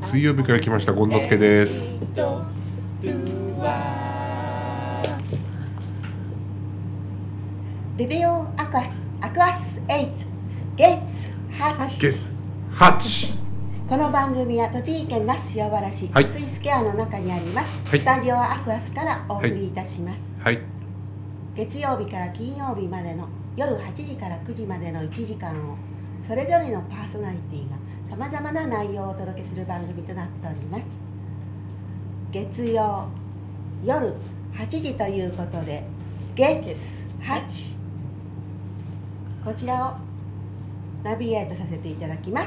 水曜日から来ましたゴンドスケです。レディオアクアスアクアス8ゲッツ8ゲッツ8この番組は栃木県那須塩原市、はい。スイスケアの中にあります、はい。スタジオアクアスからお送りいたします、はい月曜日から金曜日までの夜8時から9時までの1時間をそれぞれのパーソナリティがさまざまな内容をお届けする番組となっております。月曜夜8時ということで月8こちらをナビゲートさせていただきます。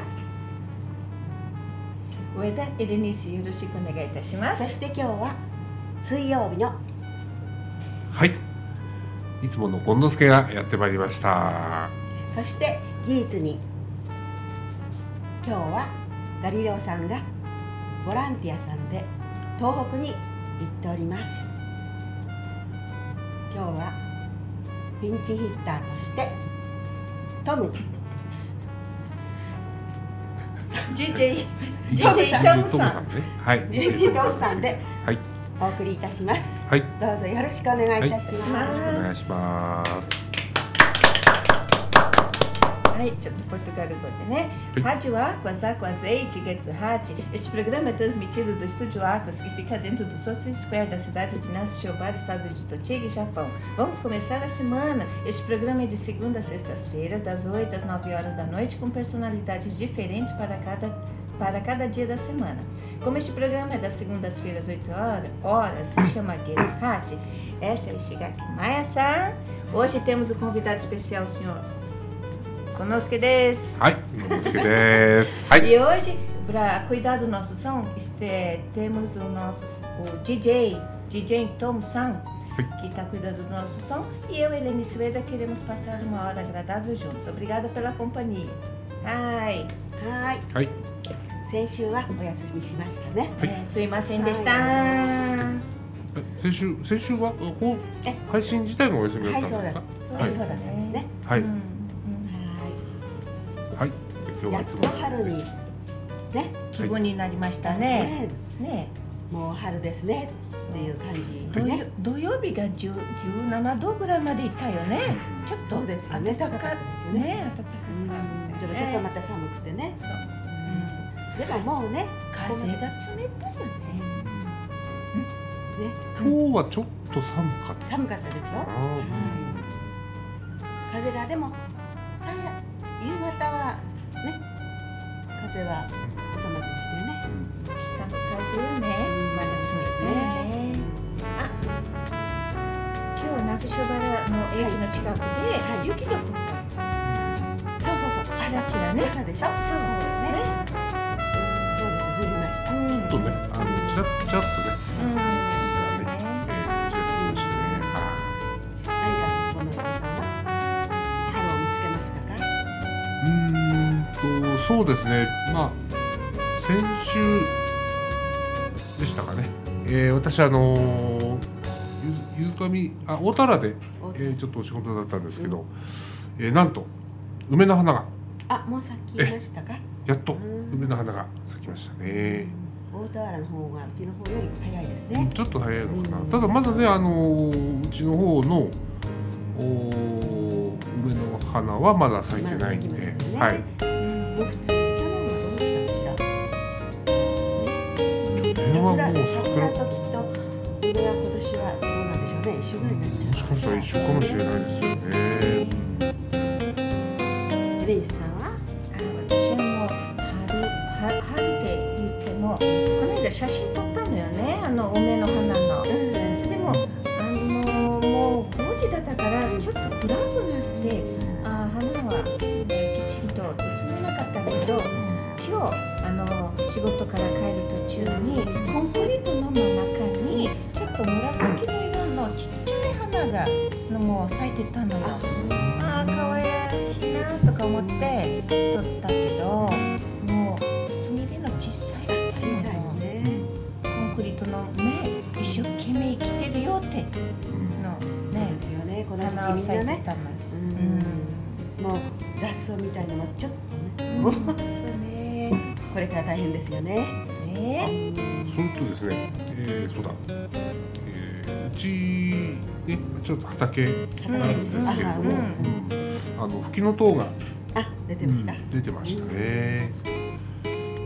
上田エレニスよろしくお願いいたします。そして今日は水曜日のはいいつものゴンドスケがやってまいりました。そして事実に今日はガリレオさんがボランティアさんで東北に行っております。今日はピンチヒッターとしてトム。JJ ト JJ トムムさん。ね。はい。トムさんではいお送りいたしますはいどうぞよろしくお願いいたします、はいお願いしますAi, de Portugal agora, né? Sim. Rádio Aquas, Aquas 8, Gets Rádio. Este programa é transmitido do Estúdio Aquas, que fica dentro do Social Square da cidade de Nasu-Chiobara, estado de Tochigi, Japão. Vamos começar a semana. Este programa é de segunda a sextas-feiras, das 8 às 9 horas da noite, com personalidades diferentes para cada, para cada dia da semana. Como este programa é das segundas-feiras, 8 horas, horas, se chama Guedes Rádio, essa é chegar Maia mais Hoje temos o um convidado especial, o senhor. Conosco des. Ai, conosco des. Ai. E hoje, para cuidar do nosso som, este, temos o nosso o DJ, DJ Tom Sam, que está cuidando do nosso som. E eu, Helene Sueda, queremos passar uma hora agradável juntos. Obrigada pela companhia. Ai. Ai. Ai. 先週はお休みしましたね。はい。é, suimasen deshita. え先週先週はこうえ配信自体がお休みだったんですか？はいそうだ。ったんですね。はい。うんうん。はい。で今日はいつも。やっと春にね気分になりましたね。ねね。もう春ですね。っていう感じ土曜でね土曜日が10 17度ぐらいまでいったよね。ちょっとそうですよね。暖かね。ね、暖かうんかったでもちょっとまた寒くてね。そうでももうね風が冷たいよね。ね。今日はちょっと寒かった。寒かったですよなはい風がでもさや夕方はね風は収まってましたよね北の風よね。まだ冷たいよね。あ、今日那須塩原の駅の近くではい。雪が降った。そうそうそう。チラチラね。朝でしょ？そうねとねあのちらっちらっとねうん。ねえー気がつきましたね。は何かこのさんは春を見つけましたかうんとそうですねまあ先週でしたかね、えー、私あのーゆずゆずかみあ大田原で、えー、ちょっとお仕事だったんですけど、えー、なんと梅の花があもう咲きましたかやっと梅の花が咲きましたね、大田原の方がうちの方より早いですね。ちょっと早いのかな、うんただまだねあのーうちの方のおー梅の花はまだ咲いてないんで、ね。はい。もう普通はどうしたかしら。去年はもう桜。桜ときっと梅は今年はどうなんでしょうね。一緒ぐらいになっちゃう。もしかしたら一緒かもしれないですよね。てたのよ。ああ可愛らしいなとか思って撮ったけどもうすみれの小さい。だった小さいのね。コンクリートのね一生懸命生きてるよってのそうねですよね。この花を咲いてねたまうん。もう雑草みたいなのもちょっとね、もう。そうね。これから大変ですよね。ね。それとですね、えー、そうだ、えー、うちねちょっと畑うん。なんですけれども、あのフキノトウがあ出てました、うん。出てましたね。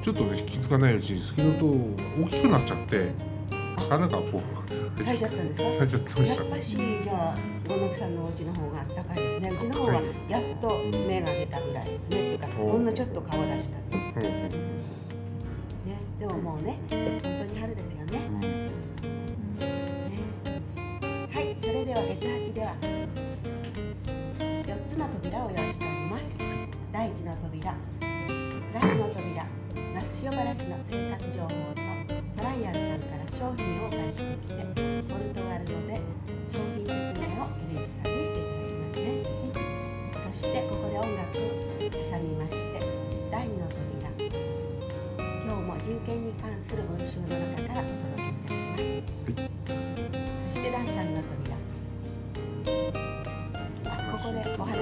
ちょっとね気づかないうちにフキノトウが大きくなっちゃって花がこう咲いちゃったんですか？咲いちゃってました。やっ。ぱしじゃあ五ノ木さんのお家の方があったかいですね。うちの方はやっと芽が出たぐらいねっていうかおほんのちょっと顔出したねう。んでももうね本当に春ですよねそれでは月八では4つの扉を用意しております。第一の扉暮らしの扉那須塩原市の生活情報とトライアルさんから商品をお借りしてきてポルトガル語で商品説明をエリーさんにしていただきますね。そしてここで音楽を挟みまして第二の扉。今日も人権に関する文集の中かでお話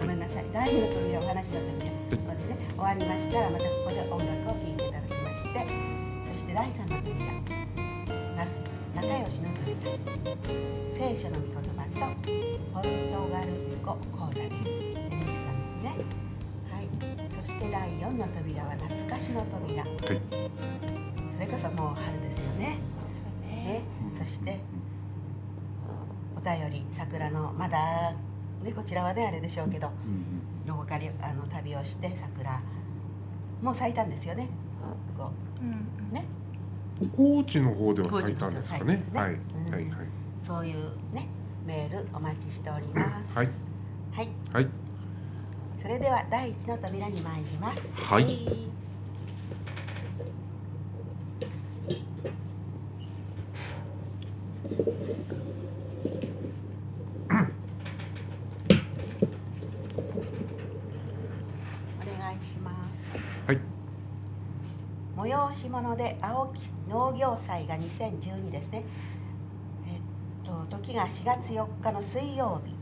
ごめんなさい。第二の扉お話の扉ここでね終わりましたらまたここで音楽を聴いていただきましてそして第三の扉な仲良しの扉聖書の御言葉とポルトガル語講座です。エレナさんですねはいそして第四の扉は懐かしの扉はい。それこそもう春ですよね。ね。そしてお便り桜のまだねこちらはねあれでしょうけどうん横からあの旅をして桜もう咲いたんですよね。こう。んうん。高知の方では咲いたんですかね。高知の方はい。うん。はいはい。そういうねメールお待ちしております。はいはい。はい。それでは第一の扉に参ります。はい。お願いしますはい。催し物で青木農業祭が2012ですね。えっと時が4月4日の水曜日。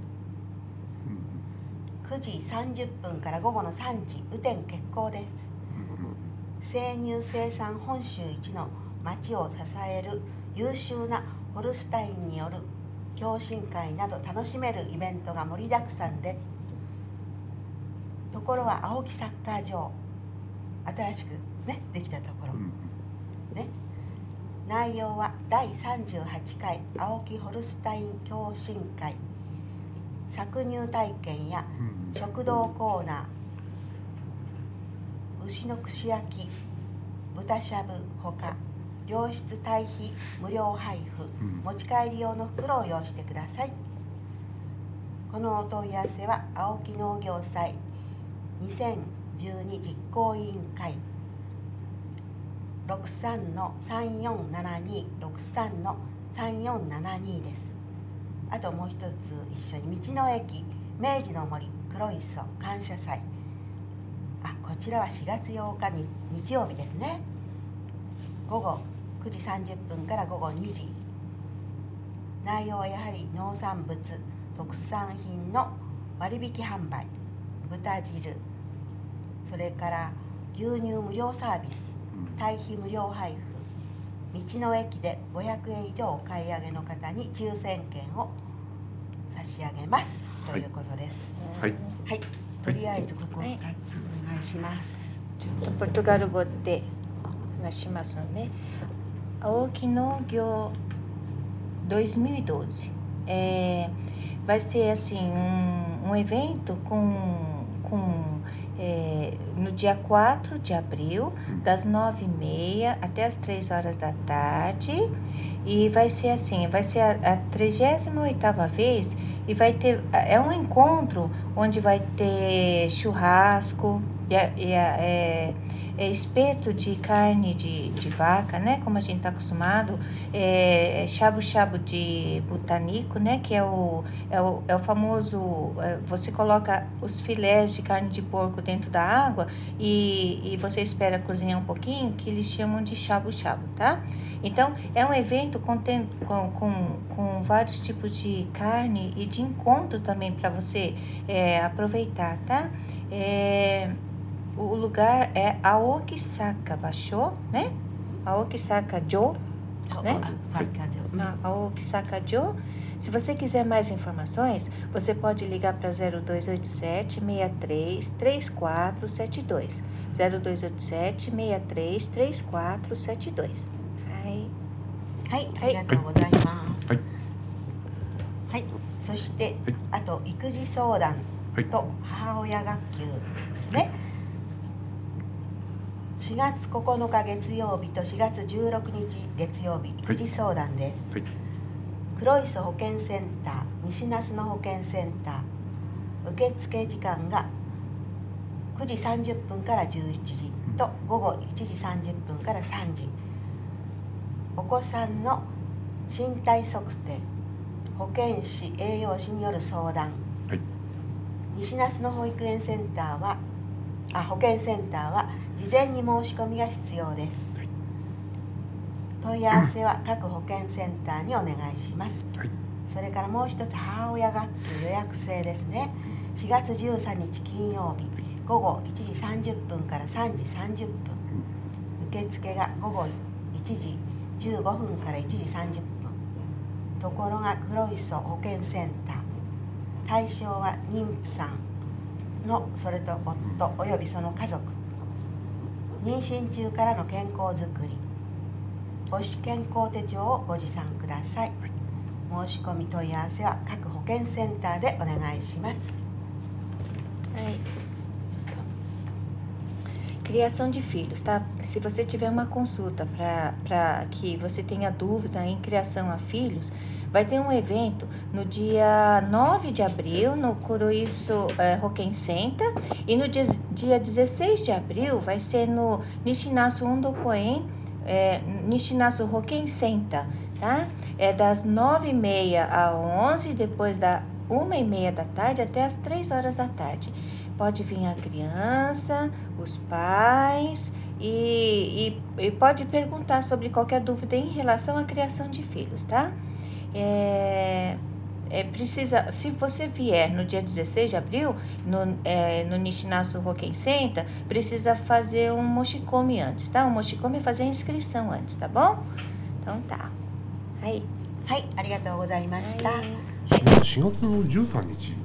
9時30分から午後の3時雨天決行です。生乳生産本州一の町を支える優秀なホルスタインによる共進会など楽しめるイベントが盛りだくさんです。ところは青木サッカー場。新しくねできたところ、ね。内容は第38回青木ホルスタイン共進会。搾乳体験や食堂コーナー。牛の串焼き。豚しゃぶ。ほか良質堆肥。無料配布。持ち帰り用の袋を用意してください。このお問い合わせは青木農業祭2012実行委員会63の3472 63の3472です。あともう一つ一緒に道の駅明治の森黒磯感謝祭。あこちらは4月8日に日曜日ですね。午後9時30分から午後2時。内容はやはり農産物特産品の割引販売豚汁それから牛乳無料サービス。堆肥無料配布。道の駅で500円以上お買い上げの方に抽選券を差し上げます、はい。ということです。はい。はい。とりあえずここはい2つお願いします、ちょっとポルトガル語で話しますのね。青木農業2012 é, vai ser assim um, um evento com, com é, no dia 4 de abril, das 9h30 até as 3 horas da tarde. E vai ser assim, vai ser a, a 38ª vez e vai ter, é um encontro onde vai ter churrasco, e, a- e a- é, é, espeto de carne de, de vaca, né? Como a gente está acostumado, é, shabu-shabu de botânico, né? Que é o, é o, é o famoso, é, você coloca os filés de carne de porco dentro da água e, e você espera cozinhar um pouquinho, que eles chamam de shabu-shabu, tá? Então, é um evento com, com, com vários tipos de carne e de encontro também para você é, aproveitar, tá? É, o lugar é Aokisaka Basho, né? Aokisaka Jo, そう、ねあ参加所、うん a Aokisaka Jo. Se você quiser mais informações, você pode ligar para 0287 63 3472. 0287 63 3472. Ai. はい、ありがとうございます。はいはい、そして、はいあと育児相談はいと母親学級ですね。4月9日月曜日と4月16日月曜日育児相談です。はい。黒磯保健センター西那須野保健センター受付時間が9時30分から11時と午後1時30分から3時。お子さんの身体測定保健師栄養士による相談、はい。西那須野保育園センターはあ保健センターは事前に申し込みが必要です、はい。問い合わせは各保健センターにお願いします、はい。それからもう一つ母親学級予約制ですね。4月13日金曜日午後1時30分から3時30分。受付が午後1時15分から1時30分。ところが黒磯保健センター。対象は妊婦さんのそれと夫およびその家族妊娠中からの健康づくり。母子健康手帳をご持参ください。申し込み問い合わせは各保健センターでお願いします。Aí. Criação de filhos, tá? Se você tiver uma consulta para que você tenha dúvida em criação a filhos, vai ter um evento no dia 9 de abril no Kuroiso eh, Hoken Center e no dia, dia 16 de abril vai ser no Nishinasu Undokoen é, Nishinasu Hoken Center, tá? É das 9h30 a 11 depois da 1h30 da tarde até as 3 horas da tarde. Pode vir a criança, os pais e, e, e pode perguntar sobre qualquer dúvida em relação à criação de filhos, tá? É, é, precisa, se você vier no dia 16 de abril, no, é, no Nishinasu Hoken Center, precisa fazer um mochikomi antes, tá? O mochikomi é fazer a inscrição antes, tá bom? Então tá. Aí. はいありがとうございました、 4月の13日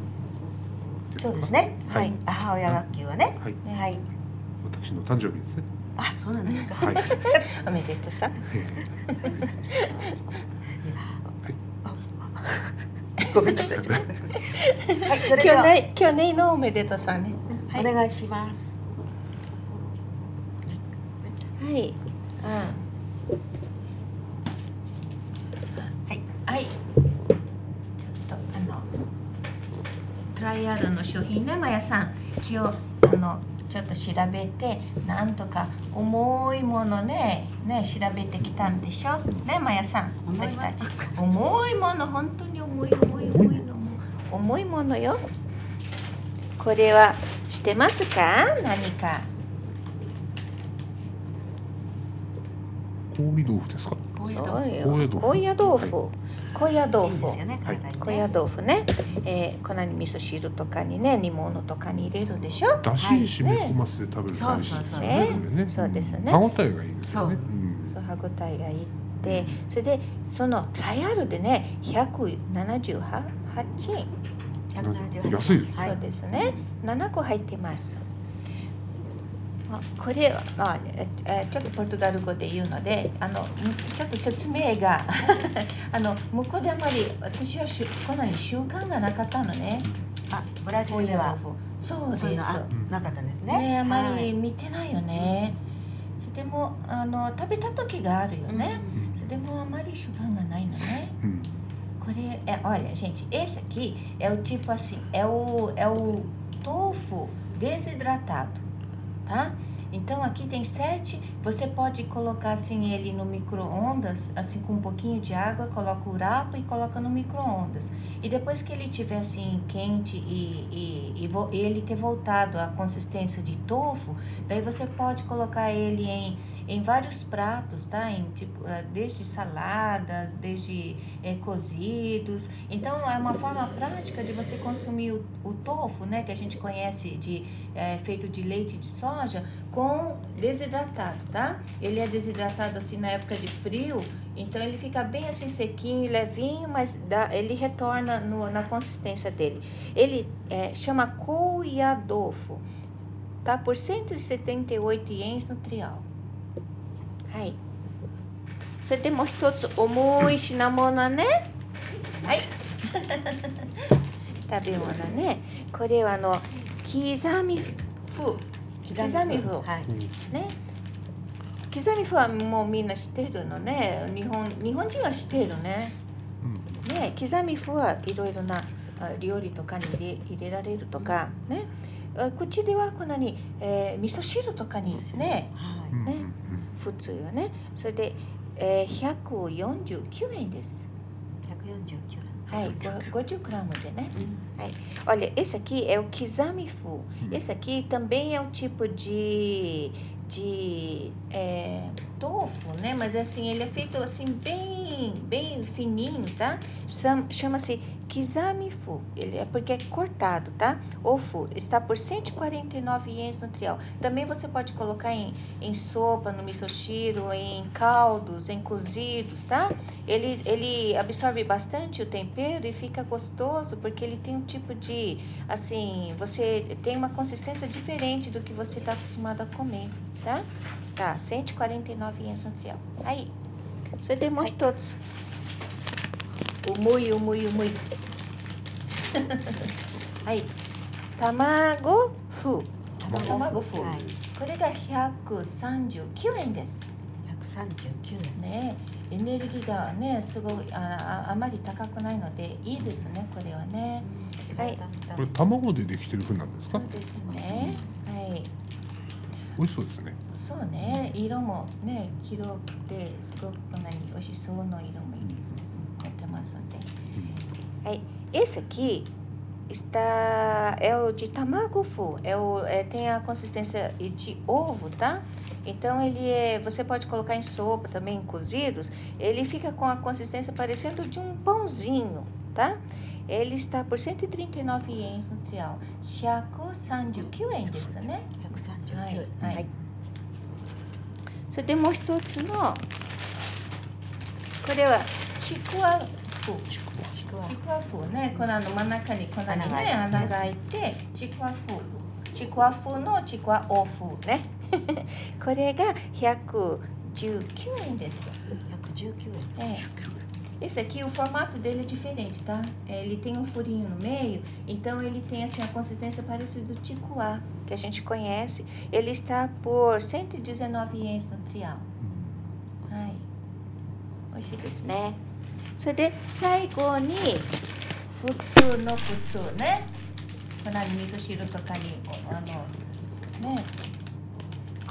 そうですね。ははい。い、母親学級はね。はい。はい。私の誕生日ですね。あそうなんですか。はい。おめでとうさ。ごめんなさい。はいそれでは。去年、去年のおめでとうさんね。お願いします。はい。あはい。はい。ちょっとあのトライアルの商品ね、まやさん。今日あのちょっと調べてなんとか重いものね、ね調べてきたんでしょ？ね、まやさん。私たち重いもの本当に重い重い重いの重いものよ。これは知ってますか？何か。香味豆腐ですか高野豆腐高野豆腐高野豆腐。いいですよね高野豆腐ね、えー、粉に味噌汁とかにね煮物とかに入れるでしょ。だしに染み込ませて食べる感じですねそうそうそう。これね。そうですね。歯ごたえがいいですよね。そう。うん。そう歯ごたえがいいって。それでそのトライアルでね178円、178安いです。はい。そうですね。7個入ってますあこれは、まあええちょっとポルトガル語で言うのであのちょっと説明が あの向こうであまり私はしゅこんなに習慣がなかったのね。あブラジ高ルでは。野豆腐そうです。そういうのあなかったですね。ねあまりはい。見てないよね、それでもあの食べた時があるよね、それでもあまり習慣がないのね。うん、Core- é, olha, gente, esse aqui é o tipo assim, é o, é o tofu desidratado, tá? Então aqui tem sete. Você pode colocar assim ele no micro-ondas, assim com um pouquinho de água, coloca o rapo e coloca no micro-ondas. E depois que ele estiver assim quente e, e, e ele ter voltado à consistência de tofu, daí você pode colocar ele em, em vários pratos, tá? Em, tipo, eh, desde saladas, desde eh, cozidos. Então é uma forma prática de você consumir o, o tofu, né? Que a gente conhece de eh, feito de leite de soja com desidratado, tá? Ele é desidratado assim na época de frio, então ele fica bem assim sequinho, levinho, mas dá, ele retorna no- na consistência dele. Ele é, chama Kouyadofo, tá por 178 ienes no trial. はい。それでもう一つ重い品物ね。はい。食べ物ね。これはあの刻み風。刻み風はいね。刻み風はもうみんな知ってるのね。日本日本人は知ってるね。うんね、刻み風はいろいろなあ料理とかに入れ入れられるとか、ね、あ口ではこんなに、えー味噌汁とかにね、はいうんね普通よね。それで、えー、149円です。 149円はい、ご 50 gramas de, né? Hum. Olha, esse aqui é o kizamifu. Esse aqui também é o tipo de, de é, tofu, né? Mas assim, ele é feito assim bem, bem fininho, tá? Cham- Chama-se kizamifu. Ele é porque é cortado, tá? Ofu. Está por 149 ienes no trial. Também você pode colocar em, em sopa, no misoshiro, em caldos, em cozidos, tá? Ele, ele absorve bastante o tempero e fica gostoso porque ele tem um tipo de, assim, você tem uma consistência diferente do que você está acostumado a comer, tá? Tá, 149 ienes no trial. Aí, você demonstra todos. O mui, o mui, o mui. Aí, tamago fu. 卵 Tamago fu. はいこれが139円です。139円ねエネルギーがねすごいあああまり高くないのでいいですねこれはねはいこれ卵でできてる風なんですかそうですねはい美味しそうですねそうね色もね黄色くてすごくこんなに美味しそうの色も持ってますのではい esse aqui está é o de tamago fu é o é, tem a consistência de ovo tá então ele é você pode colocar em sopa também em cozidos ele fica com a consistência parecendo de um pãozinho tá ele está por 139 ienes no trial 139円ですね139はい円はい それでもう一つのこれはちくわ風ちくわ。ちくわ風ね。このあの真ん中にこんなにね穴穴が開いてちくわ風ちくわ風のちくわお風ね。これが119円です、119円。é. Esse aqui, o formato dele é diferente, tá? É, Ele tem um furinho no meio, então ele tem assim a consistência parecida do ticuá, que a gente conhece. Ele está por 119 ienes no trial. はい。美味しいですね。それで最後に普通の普通ね。この味噌汁とかにおあのね。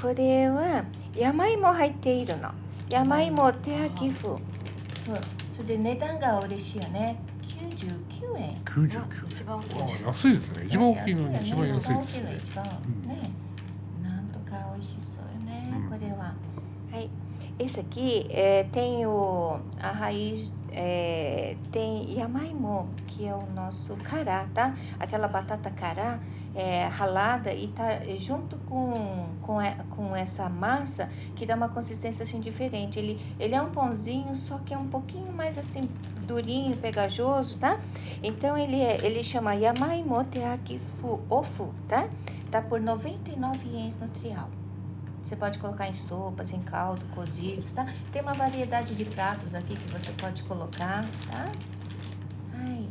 これは山芋入っているの。山芋手焼き風。そう。 それで値段が嬉しいよね。99円。99一番安いですね。一番大きいのに一番安いですね。ね。なんとか美味しそうよね、うん。これは。はい。Esse aqui é, tem o, a raiz, é, tem yamaimo, que é o nosso cará, tá? Aquela batata cará é, ralada e tá junto com, com, com essa massa que dá uma consistência assim diferente. Ele, ele é um pãozinho, só que é um pouquinho mais assim durinho, pegajoso, tá? Então ele, é, ele chama yamaimo teaki fu, ofu, tá? Tá por 99 ienes no trial. Você pode colocar em sopas, em caldo, cozidos, tá? Tem uma variedade de pratos aqui que você pode colocar, tá? はい。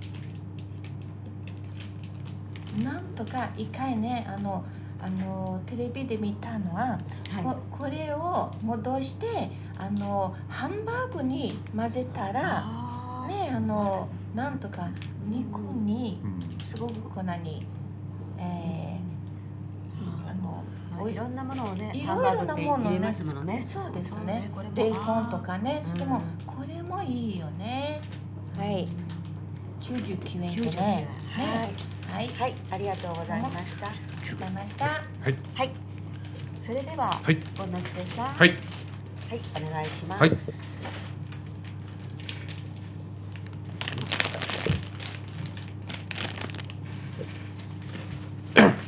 なんとか一回ねあのあのテレビで見たのは、はい、ここれを戻してあのハンバーグに混ぜたらねあのなんとか肉にすごく粉に、えーいろんなものをねいろいろなものね。ますものね。そうですね。ね。これもベーコンとかね。うん。でもこれもいいよね。はい。99円で99円。ね。はい。はい。はい。ありがとうございました。ございました。はい。はい。それでははい。本之助さんはい。はい。お願いします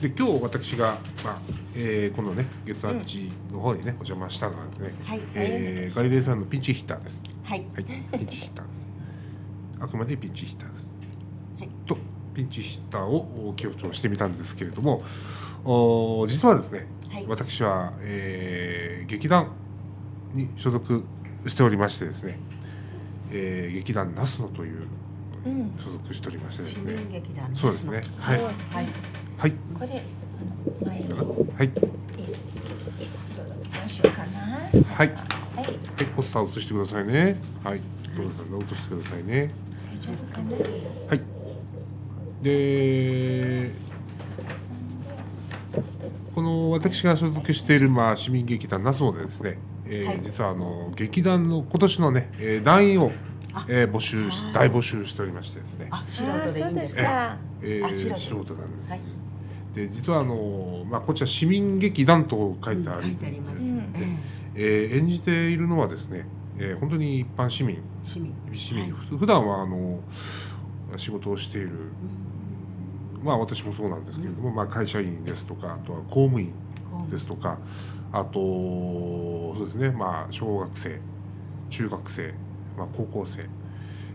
で今日私が、まあえーこのね月アッチの方にね、お邪魔したのはですね、はい。えーガリレイさんのピンチヒッターです。はい。はい、ピンチヒッターです。あくまでピンチヒッターです。はい。とピンチヒッターを強調してみたんですけれども、お実はですね、はい。私は、えー劇団に所属しておりましてですね、えー劇団ナスノといううん。所属しておりましてで市すね、民劇団そうですね、はい、はいはい、これはい、はい、はい。はい、ポスターを写してくださいね。はい、どうぞ写してくださいね。大丈夫かな。はい。で、この私が所属しているまあ市民劇団ナスノでですね、えーはい。実はあの劇団の今年のね、えー団員をあ、えー募集し大募集しておりましてですね、あ素人でいいんですか。えー素人なんです。はいで実はあのまあこちら市民劇団と書いてある、うん書いてありますうんええー演じているのはですね、えー本当に一般市民。え市民。市民、はいふ普段はあの仕事をしている、うん。まあ私もそうなんですけれども、まあ会社員ですとかあとは公務員ですとかあとそうですねまあ小学生中学生、まあ、高校生、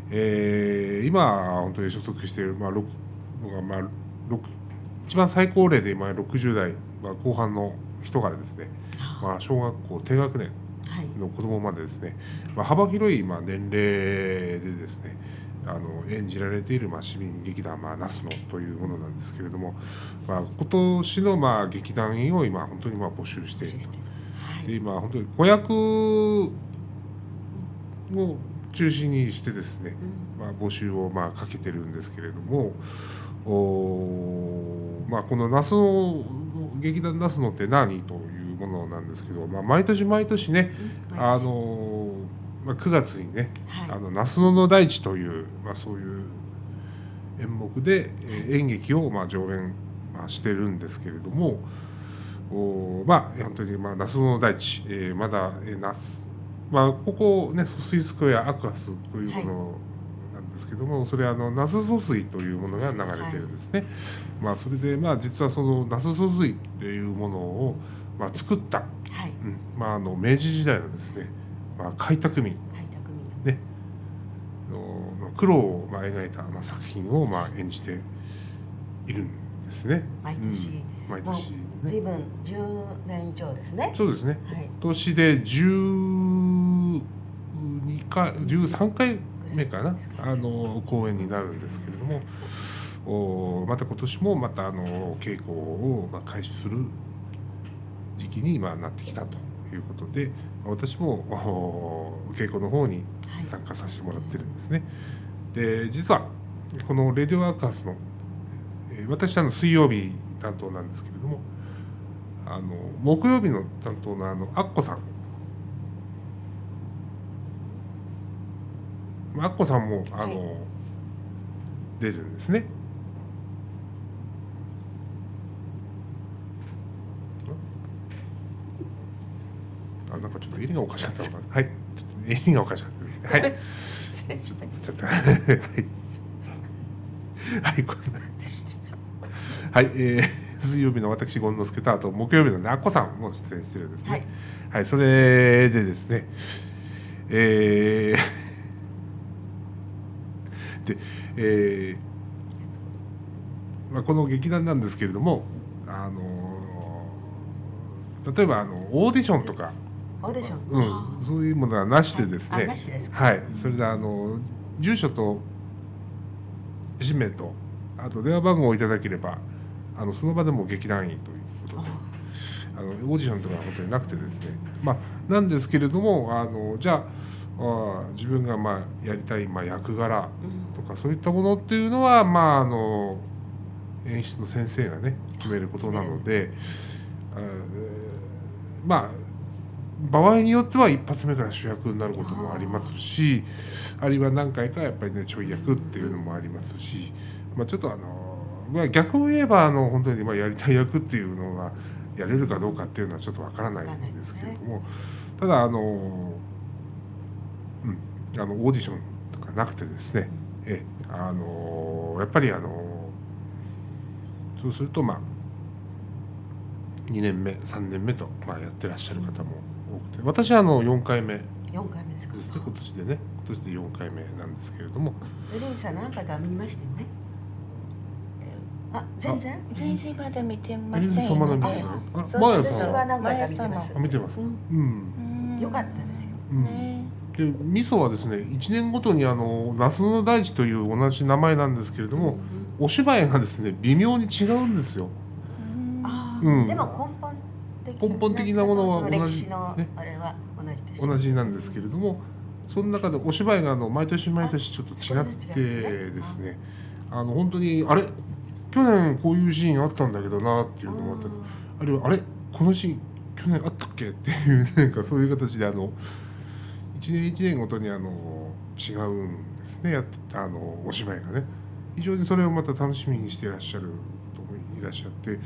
えー今本当に所属している、まあ、6のがまあ6一番最高齢で今60代、まあ、後半の人からですね、まあ、小学校低学年はい。の子供までですね、まあ、幅広いまあ年齢でですねあの演じられているまあ市民劇団、まあ、ナスノというものなんですけれども、まあ、今年のまあ劇団員を今本当にまあ募集していると。はい。で今本当に子役を中心にしてですね、うん。まあ、募集をまあかけてるんですけれどもおーまあ、このナスの劇団ナスのって何というものなんですけど、まあ、毎年毎年ね、うんあのまあ、9月にねはい「あの那須野の大地」という、まあ、そういう演目で、えー演劇をまあ上演、まあ、してるんですけれどもおまあ本当に、まあ、那須野の大地、えーまだ、えー、那須まあ、ここね疎水スクエアアクアスというものなんですけども、それあの那須疎水というものが流れてるんですね。まあ、それでまあ実はその那須疎水というものを、まあ、作った、はいうんまあ、あの明治時代のですね、まあ、開拓民開拓民ねのの苦労をまあ描いた、まあ、作品をまあ演じているんですね。毎年うん毎年ね。随分10年以上ですねそうですね。はい今年で12回13回目かな？あの公演になるんですけれどもおまた今年もまたあの稽古をまあ開始する時期に今なってきたということで私もお稽古の方にはい参加させてもらってるんですね。で実はこの「レディオアーカースの」えー私あの水曜日担当なんですけれどもあの木曜日の担当のあのアッコさんまあアッコさんもあの、は出てるんですね。あなんかちょっと襟がおかしかったのかな。はい。ちょっと襟がおかしかったですね。はい。失礼しましちょっと はい。はい。こんなはい。えー、水曜日の私権之助とあと木曜日のねあっこさんも出演してるんですね。はいはい。それでですね。えー、で、えーまあ、この劇団なんですけれども、あの例えばあのオーディションとか、たオーディション。うん、そういうものはなしでですね、はい、それであの住所と氏名とあと電話番号をいただければあのその場でも劇団員ということであのオーディションとかは本当になくてですね。まあなんですけれどもあのじゃああ自分がまあやりたい、まあ、役柄かそういったものっていうのはまああの演出の先生がね決めることなのでえーまあ場合によっては一発目から主役になることもありますしあるいは何回かやっぱりねちょい役っていうのもありますし、まあ、ちょっとあの、まあ、逆を言えばあの本当にまあやりたい役っていうのがやれるかどうかっていうのはちょっとわからないんですけれども、ただあの、うん、あのオーディションとかなくてですねえあのやっぱりあのそうするとまあ2年目3年目と、まあ、やってらっしゃる方も多くて私はあの4回目。で4回目ですか。すね今年でね今年で4回目なんですけれども。エレンさん何回か見ましたよね。あ全然？全然まだ見てエまリせんのでさんまだ見てますあそうマーヤ私さんは？は何回か見てます。あ見てますか？うん。うよかったですよ。うん。ねで味噌はですね1年ごとにあの那須の大地という同じ名前なんですけれどもお芝居がですね微妙に違うんですよ。うん。でも根本的根本的なものは同じ。歴史のね。あれは同じです同じなんですけれどもその中でお芝居があの毎年毎年ちょっと違ってですね。あの本当にあれ？去年こういうシーンあったんだけどなっていうのもあったりあるいはあれ？このシーン去年あったっけ？っていうなんかそういう形であの一年一年ごとにあの違うんですね。やってあのお芝居がね。非常にそれをまた楽しみにしていらっしゃる方もいらっしゃって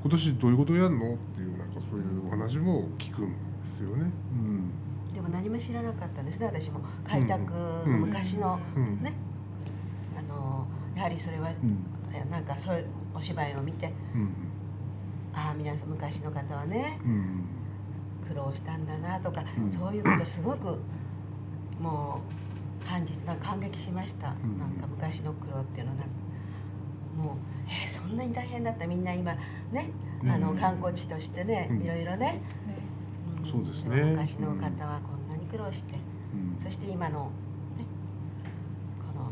今年どういうことやるのっていうなんかそういうお話も聞くんですよね。うん。でも何も知らなかったんですね私も開拓うんの昔のうん。ね。あのやはりそれはうなんかそういうお芝居を見てうん。ああ皆さん昔の方はねうん苦労したんだなとか、うん。そういうことすごくもう感じなんか感激しました、うん。なんか昔の苦労っていうのはなんかもうえーそんなに大変だった。みんな今ねあのうん観光地としてね、うん。いろいろね、んそうですね。昔の方はこんなに苦労して、うん。そして今のねこの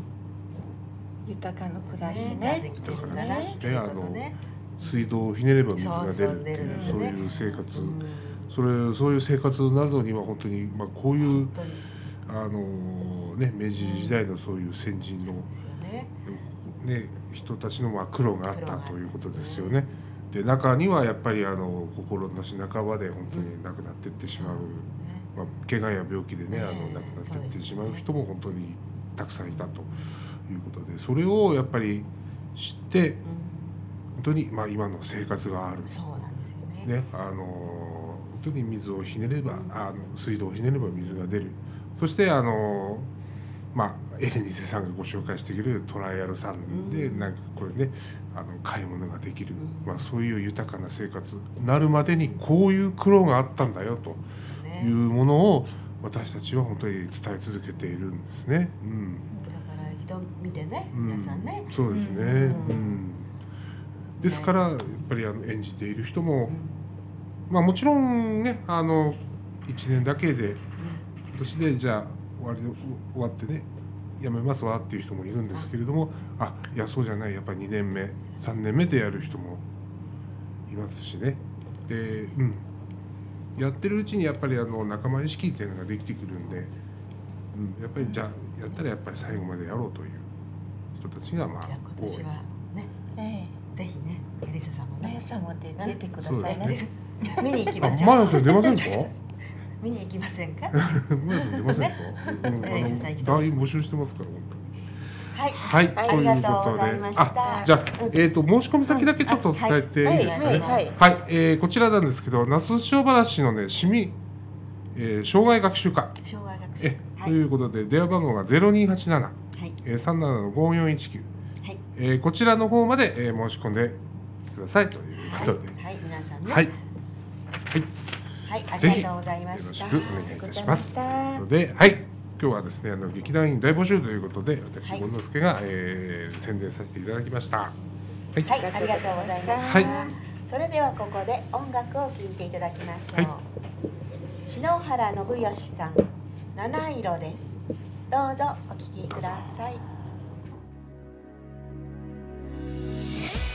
豊かな暮らしね。ねできてるんだなっていうことね。水道をひねれば水が出るっていうそうそういう生活。うんそれそういう生活になるのには本当にまあこういうあのね明治時代のそういう先人のね。ね人たちのまあ苦労があったということですよね。で中にはやっぱりあの心なし半ばで本当に亡くなっていってしまう、まあ、怪我や病気でね、ねあの亡くなっていってしまう人も本当にたくさんいたということでそれをやっぱり知ってうん。本当にまあ今の生活がある。ね、あの本当に水をひねればあの水道をひねれば水が出る。そしてあのまあエレニセさんがご紹介してくれるトライアルさんで、うん。なんかこれねあの買い物ができる、うん。まあ、そういう豊かな生活なるまでにこういう苦労があったんだよというねものを私たちは本当に伝え続けているんですね。うん。だから人見てね、うん。皆さんね。そうですね、うん。うん。ですからやっぱりあの演じている人も、うんまあもちろんねあの1年だけで今年でじゃあ終わりで終わってねやめますわっていう人もいるんですけれどもあいやそうじゃないやっぱり2年目3年目でやる人もいますしね。でうん。やってるうちにやっぱりあの仲間意識っていうのができてくるんで、うん、やっぱりじゃあやったらやっぱり最後までやろうという人たちがまあ多いね、えぜひね、エリサさんもねヤ、さんも出出てくださいね。見に行きあましょう。マヤさん出ませんか？見に行きませんか？マヤさん出ませんか、リサさん行きたい団員募集してますから本当に。はい。はい、はいというありがとうことでございまし、たあ、じゃあ、えっ、と、申し込み先だけちょっと伝えていいはいですかね？はいはい。はい、えーこちらなんですけど、那須塩原市のね、市民、えー障害学習課、障害学習。え、はい。ということで、電話番号がゼロ二八七、はい。えー、三七の五四一九、はい。えーこちらの方まで、えー申し込んでくださいということで、はい、皆さんね。はい、はい、あぜひりがとうございまよろし。したくお願いいたします。というはことで、はい、今日はですね、あの劇団員大募集ということで、私、はい権之助が、えー宣伝させていただきました。はい、はい、ありがとうございました。はいそれではここで音楽を聴いていただきましょう。はい篠原信義さん、七色です。どうぞお聴きください。「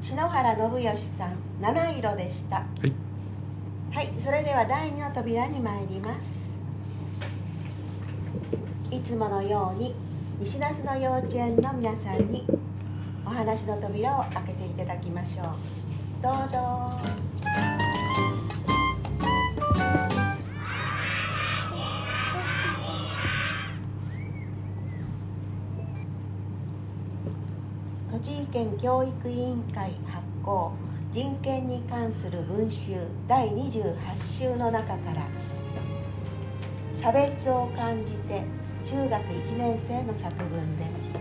篠原信義さん七色でした。はい、はい、それでは第2の扉に参ります。いつものように西那須の幼稚園の皆さんにお話の扉を開けていただきましょう。どうぞ。県教育委員会発行人権に関する文集第28集の中から「差別を感じて」中学1年生の作文です。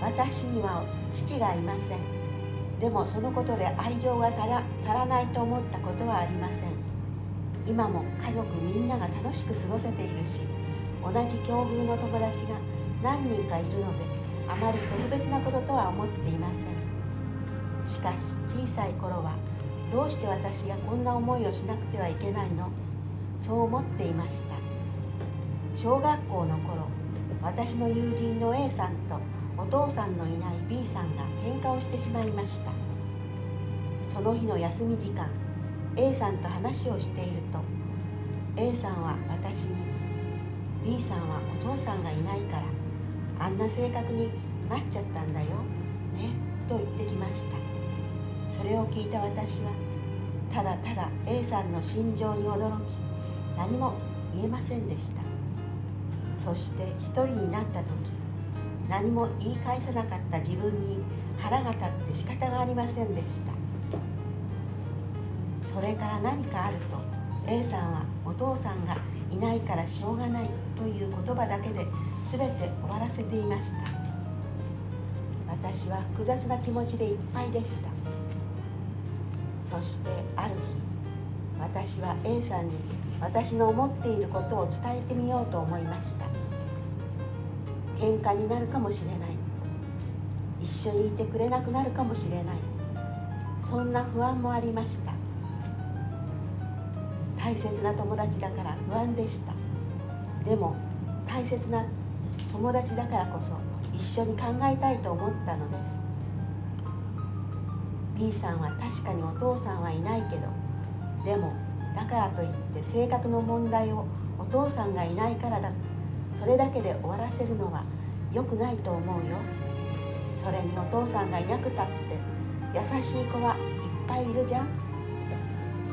私には父がいません。でもそのことで愛情が足らないと思ったことはありません。今も家族みんなが楽しく過ごせているし同じ境遇の友達が何人かいるのであまり特別なこととは思っていません。しかし小さい頃はどうして私がこんな思いをしなくてはいけないの？そう思っていました。小学校の頃私の友人の A さんとお父さんのいない B さんが喧嘩をしてしまいました。その日の休み時間 A さんと話をしていると A さんは私に B さんはお父さんがいないからあんな性格になっちゃったんだよ。ね。と言ってきました。それを聞いた私はただただ A さんの心情に驚き何も言えませんでした。そして一人になった時何も言い返さなかった自分に腹が立って仕方がありませんでした。それから何かあると A さんはお父さんがいないからしょうがない。という言葉だけで全て終わらせていました。私は複雑な気持ちでいっぱいでした。そしてある日私は A さんに私の思っていることを伝えてみようと思いました。喧嘩になるかもしれない。一緒にいてくれなくなるかもしれない。そんな不安もありました。大切な友達だから不安でした。でも大切な友達だからこそ一緒に考えたいと思ったのです。B さんは確かにお父さんはいないけどでもだからといって性格の問題をお父さんがいないからだそれだけで終わらせるのは良くないと思うよ。それにお父さんがいなくたって優しい子はいっぱいいるじゃん。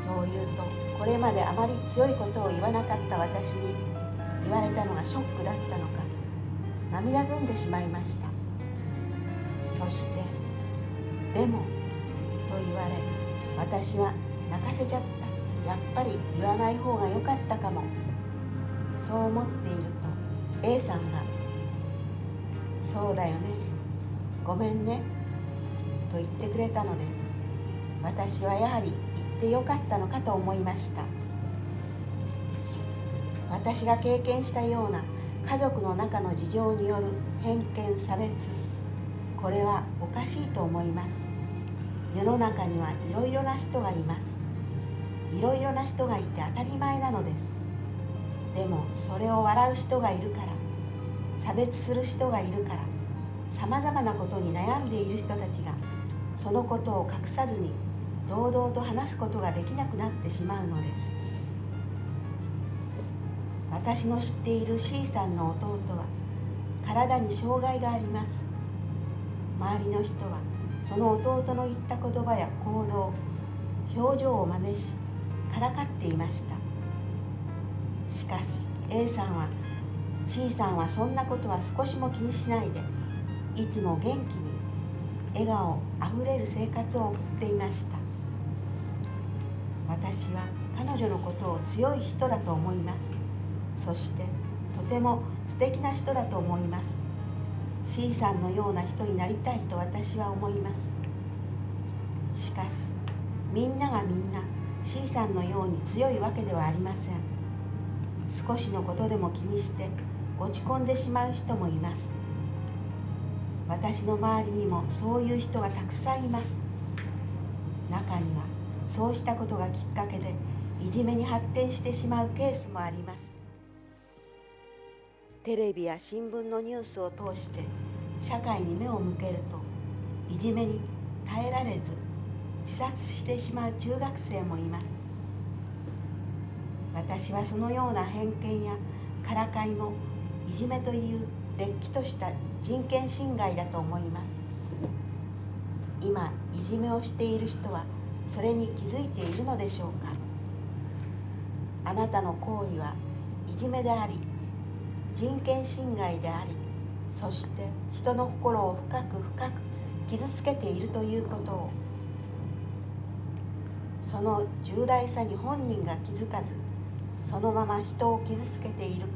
そう言うとこれまであまり強いことを言わなかった私に言われたのがショックだったのか涙ぐんでしまいました。そして「でも」と言われ私は泣かせちゃった。やっぱり言わない方が良かったかも。そう思っていると A さんが「そうだよねごめんね」と言ってくれたのです。私はやはり言ってよかったのかと思いました。私が経験したような家族の中の事情による偏見差別これはおかしいと思います。世の中にはいろいろな人がいます。いろいろな人がいて当たり前なのです。でもそれを笑う人がいるから差別する人がいるからさまざまなことに悩んでいる人たちがそのことを隠さずに堂々と話すことができなくなってしまうのです。私の知っている C さんの弟は体に障害があります。周りの人はその弟の言った言葉や行動表情を真似しからかっていました。しかし A さんは C さんはそんなことは少しも気にしないでいつも元気に笑顔あふれる生活を送っていました。私は彼女のことを強い人だと思います。そしてとても素敵な人だと思います。C さんのような人になりたいと私は思います。しかしみんながみんな C さんのように強いわけではありません。少しのことでも気にして落ち込んでしまう人もいます。私の周りにもそういう人がたくさんいます。中にはそうしたことがきっかけでいじめに発展してしまうケースもあります。テレビや新聞のニュースを通して社会に目を向けるといじめに耐えられず自殺してしまう中学生もいます。私はそのような偏見やからかいもいじめというれっきとした人権侵害だと思います。今いじめをしている人はそれに気づいているのでしょうか。あなたの行為はいじめであり人権侵害でありそして人の心を深く深く傷つけているということをその重大さに本人が気づかずそのまま人を傷つけている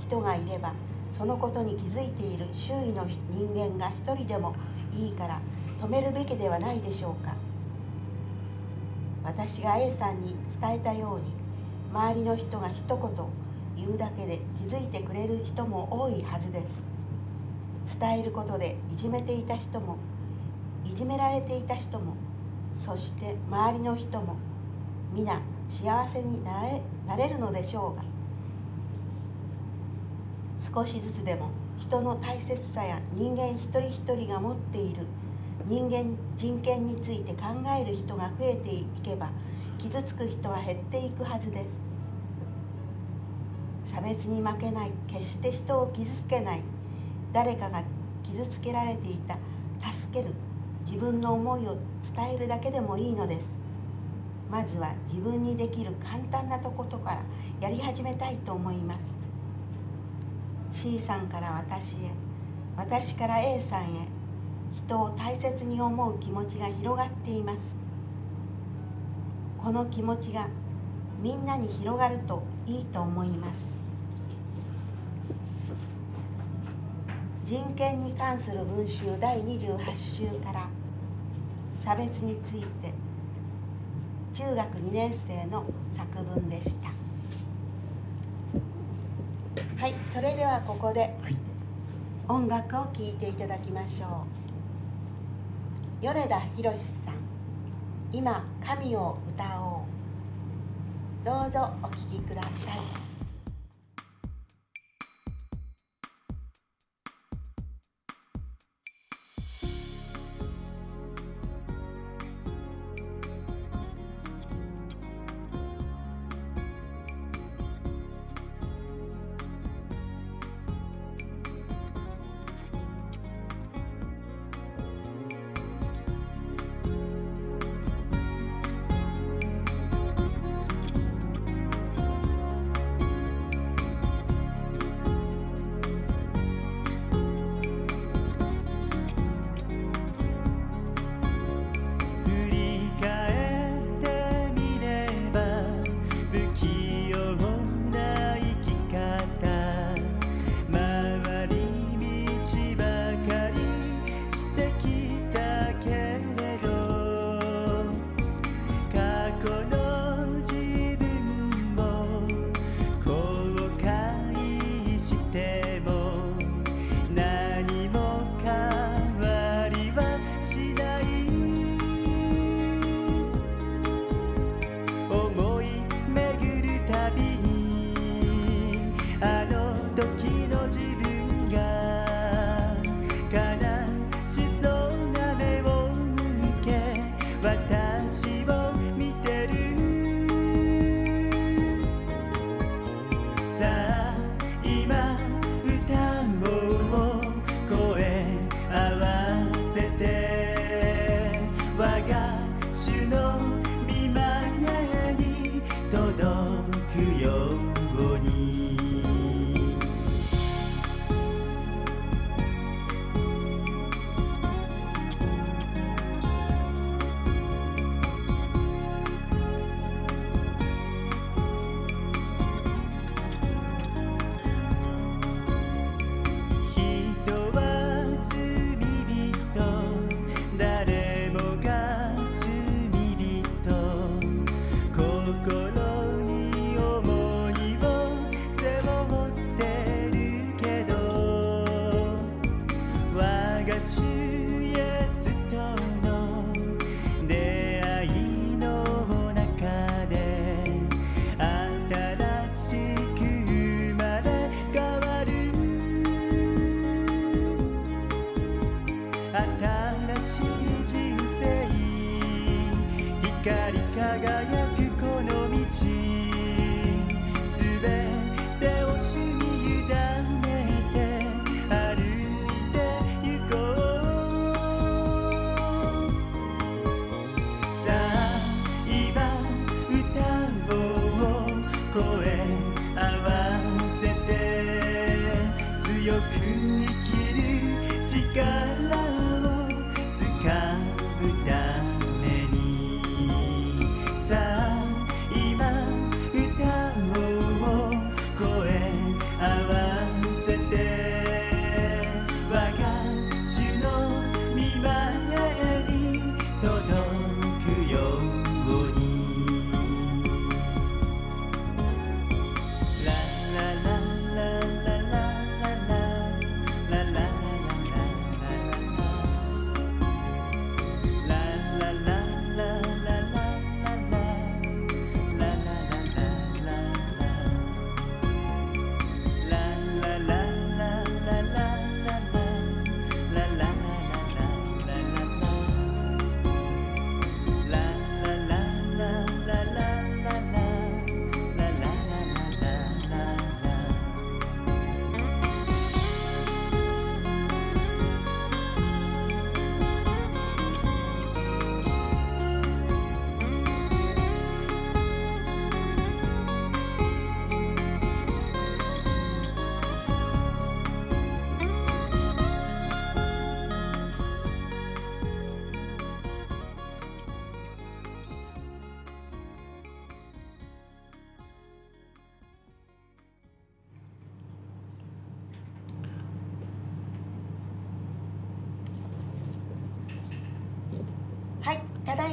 人がいればそのことに気づいている周囲の人間が一人でもいいから止めるべきではないでしょうか。私が A さんに伝えたように周りの人が一言言うだけで気づいてくれる人も多いはずです。伝えることでいじめていた人もいじめられていた人もそして周りの人も皆幸せになれなれるのでしょうが少しずつでも人の大切さや人間一人一人が持っている人間人権について考える人が増えていけば傷つく人は減っていくはずです。差別に負けない決して人を傷つけない。誰かが傷つけられていた。助ける。自分の思いを伝えるだけでもいいのです。まずは自分にできる簡単なとことからやり始めたいと思います。C さんから私へ。私から A さんへ。人を大切に思う気持ちが広がっています。この気持ちがみんなに広がるといいと思います。人権に関する文集第28週から差別について中学2年生の作文でした。はいそれではここではい。音楽を聴いていただきましょう。米田博さん「今神を歌おう」どうぞお聴きください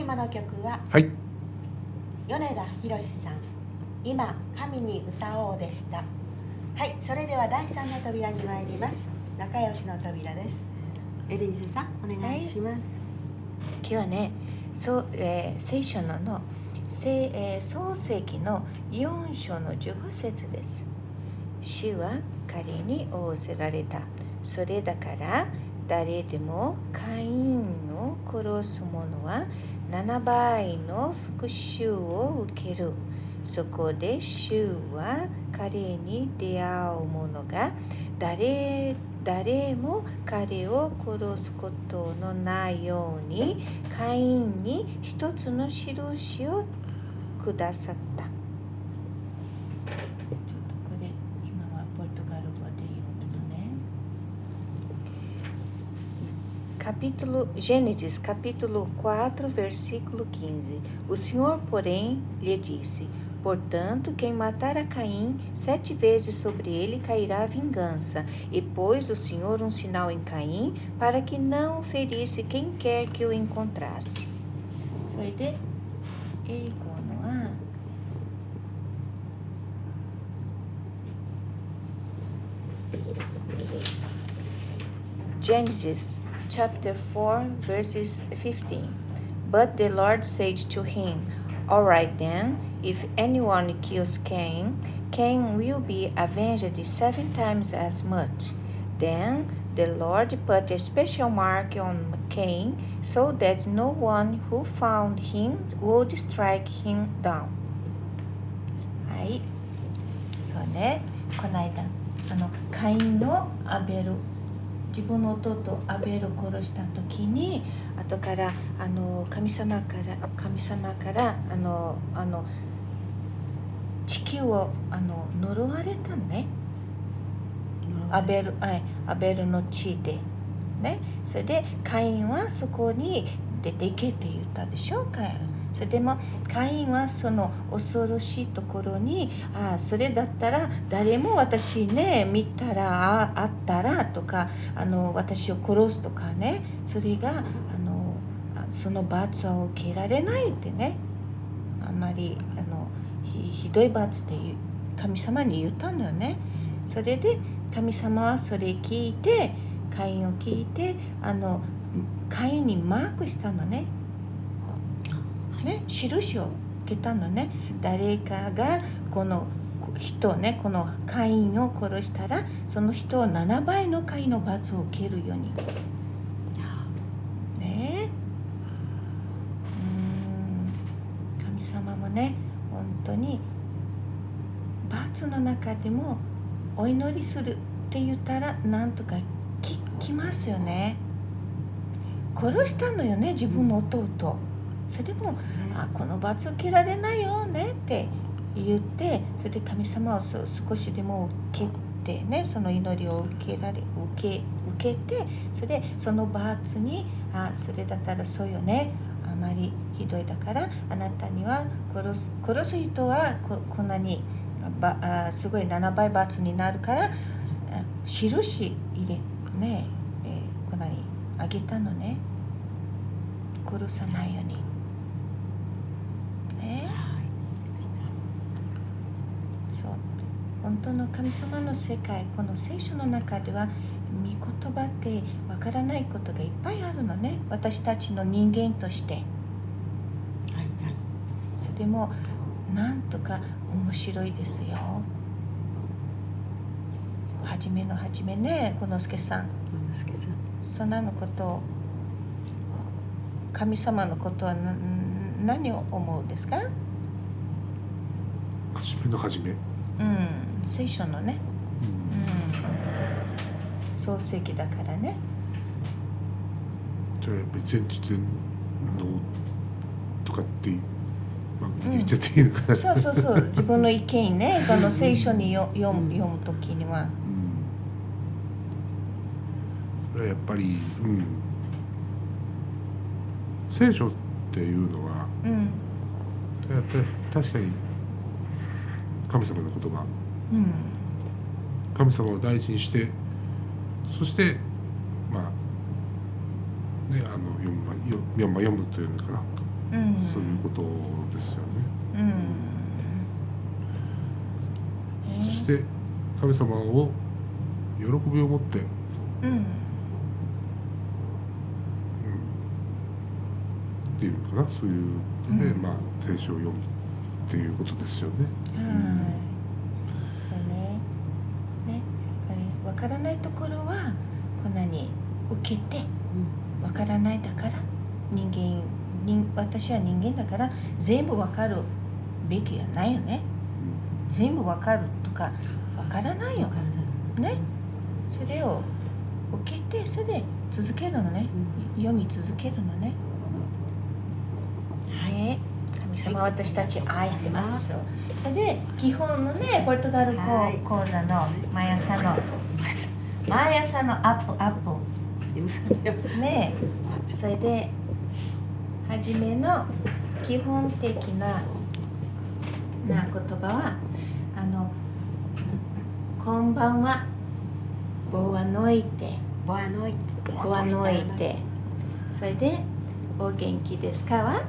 だいまの曲ははい。米田博さん。今神に歌おうでした。はいそれでは第三の扉に参ります。仲良しの扉です。エルニスさんお願いします、今日はねそう、えー聖書のの、聖えー創世記の4章の15節です。主は彼に仰せられた。それだから誰でもカインを殺す者は7倍の復讐を受ける。そこで主は彼に出会う者が誰誰も彼を殺すことのないように会員に一つの印をくださった。capítulo Gênesis, capítulo 4, versículo 15. O Senhor, porém, lhe disse: Portanto, quem matar a Caim, sete vezes sobre ele cairá a vingança. E pôs o Senhor um sinal em Caim, para que não ferisse quem quer que o encontrasse. Soy de Egonoa. Gênesis 語のは、Genesis chapter 4, verses 15. But the Lord said to him, All right then, if anyone kills Cain, Cain will be avenged seven times as much. Then the Lord put a special mark on Cain so that no one who found him would strike him down. はい。そうね。この間、あの、カインのアベル、 自分の弟アベルを殺した時に、後からあの神様から神様からあのあの地球をあの呪われたのね。アベルはいアベルの地で。ね、それでカインはそこに出て行けって言ったでしょカインそれでもカインはその恐ろしいところにああそれだったら誰も私ね見たらあったらとかあの私を殺すとかねそれがあのその罰を受けられないってねあんまりあのひどい罰って神様に言ったのよねそれで神様はそれ聞いてカインを聞いてあのカインにマークしたのね。ね印を受けたのね。誰かがこの人ねこのカインを殺したらその人を7倍のカインの罰を受けるように。ねうん神様もね本当に罰の中でもお祈りするって言ったらなんとか聞きますよね殺したのよね自分の弟それでもあこの罰受けられないよねって言ってそれで神様をそ少しでも受けてねその祈りを受けられ受け受けてそれでその罰にあそれだったらそうよね。あまりひどいだからあなたには殺す殺す人はここんなにばあすごい7倍罰になるからあ印入れねえーこんなにあげたのね。殺さないようにねそう本当の神様の世界この聖書の中では御言葉ってわからないことがいっぱいあるのね。私たちの人間として。はいはい。それもなんとか面白いですよ。初めの初めねこのすけさん。そんなのことを神様のことはな何を思うですか？初めの初め、うん聖書のね。うん。創世記だからね。じゃあやっぱり前日のとかっていう、まあ、言っちゃっていいのかな、そうそうそう。自分の意見ね。この聖書によ読む読む時には。うん。それはやっぱり、うん、聖書っていうのはうん。確かに神様の言葉。うん神様を大事にしてそしてまあねあの読む読む読むというのかな。うん。そういうことですよね。そして神様を喜びを持って、うん、うん。っていうかな。そういうことで、うん。まあ聖書を読むっていうことですよね。はいそうねね、えーわからないところはこんなに受けてわからないだから人間人私は人間だから全部わかるべきはないよね。全部わかるとかわからないよ。ね。それを受けてそれで続けるのね。読み続けるのね。はい。神様は私たち愛してます。それで基本のねポルトガル語はい。講座の毎朝の毎朝のアップアップねそれで初めの基本的なな言葉はあのこんばんは。ボアノイテボアノイテボアノイテそれでお元気ですかは？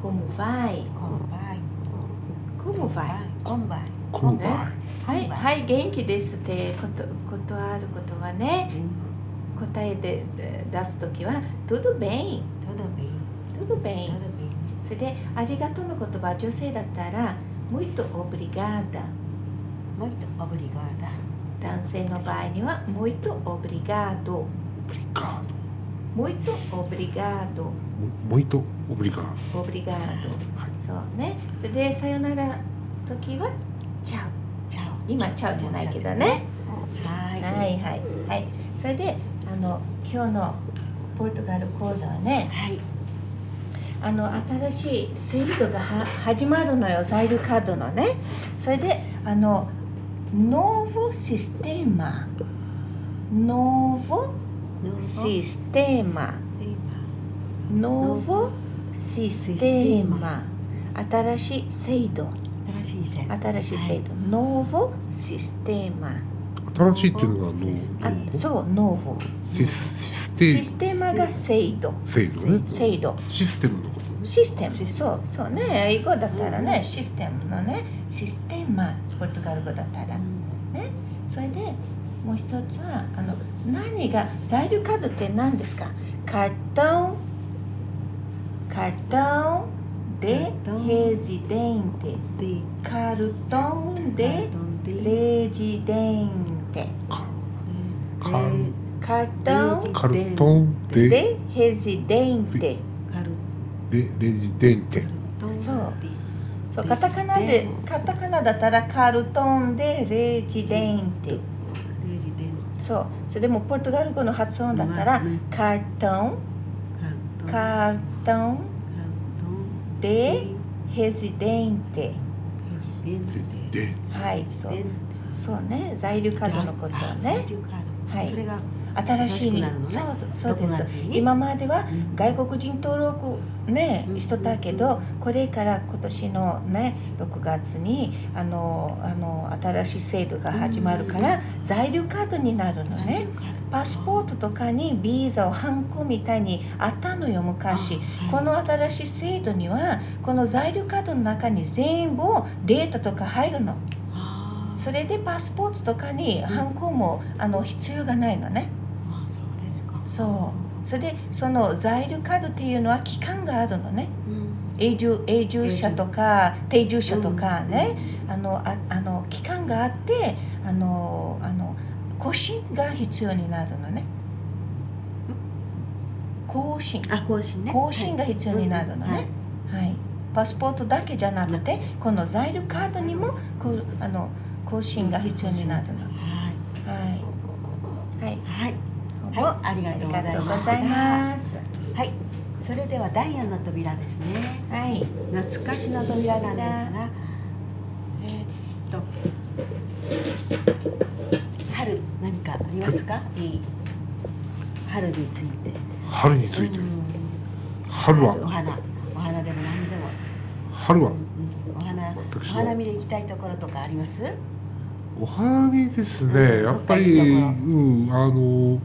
Como vai como vai como vai como vai はいはい元気ですってことことあることはね答えでで出すときは tudo bem Tudo bem, tudo bem tudo bem. それでありがとうの言葉女性だったら muito obrigada Muito obrigada. 男性の場合には muito obrigado オブリガー muito obrigado ド。オブリガー obrigado はいそうねそれでさよなら時はチャオ。Ciao. 今チャオ。じゃないけどね。はい。はい。はい。はい。それであの今日のポルトガル講座はねはい。あの新しい制度がは始まるのよ。ザイルカードのね。それであのノーボシステマ。ノーボ Novo システマ。sistema. ノーボシステマ。新しい制度。新しい制度。新しい制度。 Novo sistema。新しいっていうのがノあーそう novo sis siste sis tema が制度。制度ね。制度。システムのことね。システム。システそうそうね。英語だったらね、システムのねシステマ。ポルトガル語だったら。ね。それでもう一つはあの何が在留カードって何ですか？カルトン。カルトンでカルトンヘジデンテ De カルトンで。de レジデンテカカカルカルトン。カルトンででヘジデンテカルレレジデンテトンそうで。そうカタカナでカタカナだったらカルトンでレジデンテレジデンそう。それでもポルトガル語の発音だったらカルトン。カルトンカルトンカルトンでヘジデンテ。レジデンレジデンはいそう。そうね在留カードのことね。はい。それが新しいそうそうです。6月に。今まではうん。外国人登録ねうん。しとったけどこれから今年のね6月にあのあの新しい制度が始まるから在留カードになるのね。パスポートとかにビザをハンコみたいにあったのよ昔。あはい。この新しい制度にはこの在留カードの中に全部データとか入るの。それでパスポートとかにハンコもあの必要がないのねそう。それでその在留カードっていうのは期間があるのね。うん。永住永住者とか定住者とかね、あのああの期間があってあのあの更新が必要になるのね。更新。あ更新ね。更新が必要になるのね、はい。パスポートだけじゃなくてこの在留カードにもこうあの更新が必要になるの。はい。はい。はいはい。ありがとうございます。はい。それではダイヤの扉ですね。はい。懐かしの扉なんですがえーっと春何かありますか？い。い春について。春について。うん。春は。お花。お花でも何でも。春は。うんお花お花見で行きたいところとかあります？お花見ですね。うんやっぱりうんあの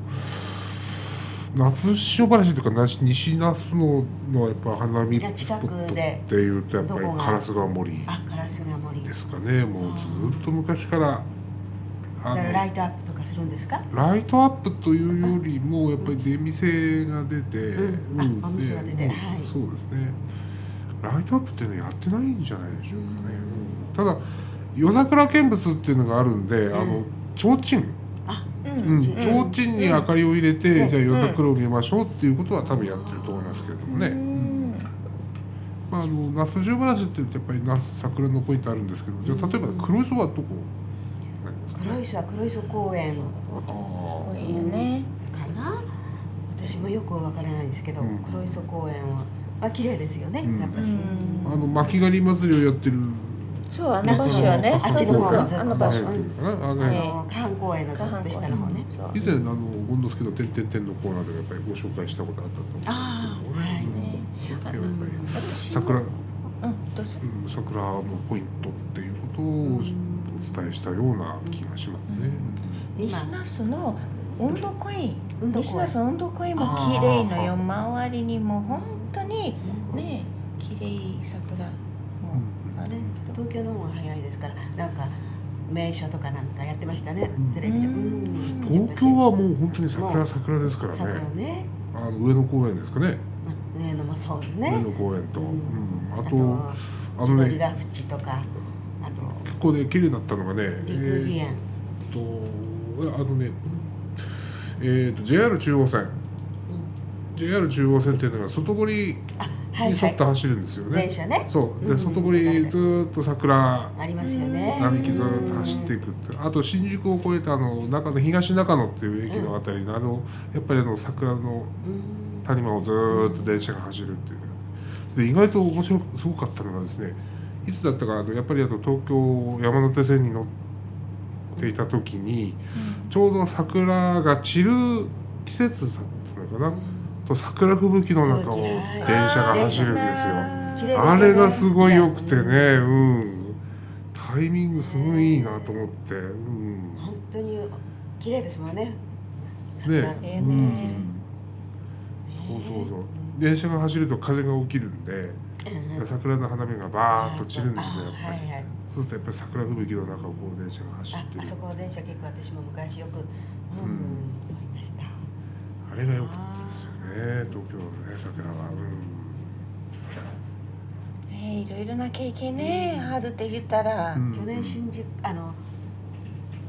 那須塩原市とかなし西那須ののやっぱ花見スポットっでていうとやっぱり烏川森。あカラスが森。ですかね。もうずっと昔からラライトアップとかするんですか？ライトアップというよりもやっぱり出店が出て、うん。あお店が出てはい。そうですね。ライトアップっていうのはやってないんじゃないでしょうかね、うん。ただ夜桜見物っていうのがあるんで、あの提灯、あうん。うん、提提灯に明かりを入れて、うん。じゃあ夜桜を見ましょうっていうことは多分やってると思いますけれどもね、あ、あの那須塩原市ってやっぱり那須桜のポイントあるんですけどじゃあ例えば黒磯はどこ黒磯は黒磯公園あ多いよね。かな？私もよくわからないんですけど、うん。黒磯公園はまあ綺麗ですよね、うん。やっぱし、あの巻狩り祭りをやってるそうあの場所はね。あっちの方あの場所。あの辺ってい。うのかなあのあ辺の河畔公園のずっと下の方ね、以前あの権之助の点々点のコーナーでやっぱりご紹介したことあったと思うんですけどもね。はい。桜、うん、桜のポイントっていうことをお伝えしたような気がしますね。西那須の運動公園運動公園西那須運動公園も綺麗のよ周りにも本当にね綺麗桜もあるね東京の方が早いですからなんか名所とかなんかやってましたね、うん。テレビで、東京はもう本当に桜桜ですから桜ね。ね、あの上野公園ですかね。まあ上野もそう上ね野公園と、ああととあの千鳥ねヶ淵とかあと結構ね綺麗だったのがね、陸義園、えーっとあのね、えーっと JR 中央線。うん。JR 中央線っていうのが外堀に沿って走るんですよね。電車ね。そう。でうん外堀ずーっと桜。ありますよね。並木ずーっと走っていくって。あと新宿を越えたあの中野東中野っていう駅のあたりのあのやっぱりあの桜のうん。谷間をずーっと電車が走るっていう。で意外と面白くすごかったのがですねいつだったかあのやっぱりあの東京山手線に乗っていた時にちょうど桜が散る季節だったのかなと桜吹雪の中を電車が走るんですよ。あれがすごい良くてね、うん、タイミングすごいいいなと思って、うん、本当に綺麗ですもんね。ね、ええうん。ね。そうそうそう、電車が走ると風が起きるんで、うん桜の花びがバーッと散るんですよ、やっぱり。はいはい。そうするとやっぱり桜吹雪の中をこう電車が走あってる。あそこ電車結構私も昔よくうん、あれが良かったですよね、東京のね桜は。ねいろいろな経験ねあるって言ったら。うん。去年新宿あの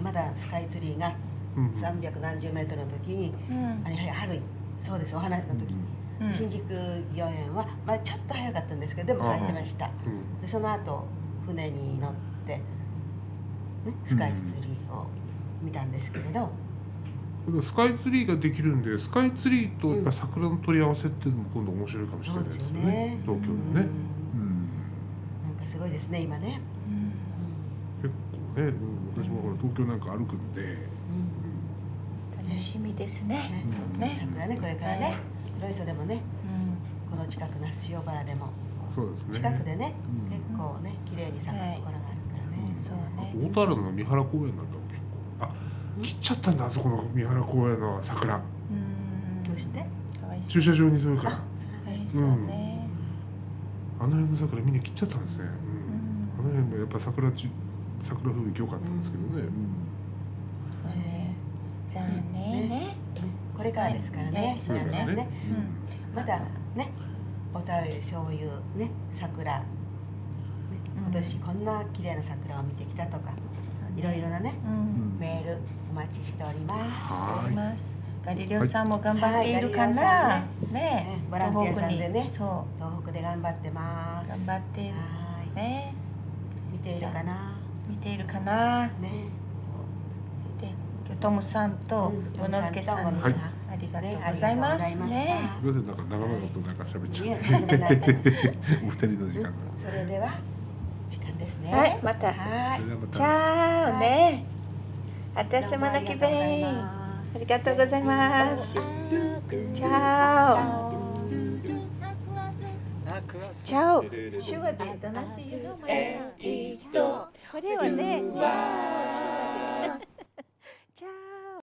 まだスカイツリーがうんうん。300何十メートルの時に、うん。あれ春そうですお花の時に、うん。新宿御苑は、まあ、ちょっと早かったんですけどでも咲いてました。うん。でその後船に乗って、ね、スカイツリーを見たんですけれど、スカイツリーができるんでスカイツリーとやっぱ桜の取り合わせっていうのも今度面白いかもしれないですねね。東京のね、うん。うん、なんかすごいですね今ね、うん。結構ね、うん、私もほら東京なんか歩くんで、うん。楽しみですね。ねうんね。桜ねこれからね。黒磯でもねうんこの近く那須塩原でも。そうですね。近くでね、うん。結構ね綺麗に咲くところがあるからね、そうあねと大田原の三原公園なんだ結構。あ切っちゃったんだあそこの三原公園の桜。うん。どうして？駐車場にするから。あそれがいいそうね。あの辺の桜みんな切っちゃったんですね、うん。うん。あの辺もやっぱ桜ち桜吹雪良かったんですけどね、そうね。残念ね。ね。これからですからね。ね。そうですね。皆さんねうん。またねお便りそういうね桜、ね、今年こんな綺麗な桜を見てきたとかいろいろなねうん。メールお待ちしております。はあります。ガリレオさんも頑張っているかはいなガリレオさんね。ねボランティアさんでねそ東北で頑張ってまうす。頑張っている。はい。ね。見ているかな。見ているかな。ね。それで今日トムさんとうん宇之助さんにはい。ありがねとうございます。ね。すみません。なんか長々となんか喋っちゃって、お二人の時間が、それでは時間ですね。はいまた。はい。それ。ではまた。チャオね。私ものきありがとうございます。チャオチャオ手話でどなして言うのまやさんこれはね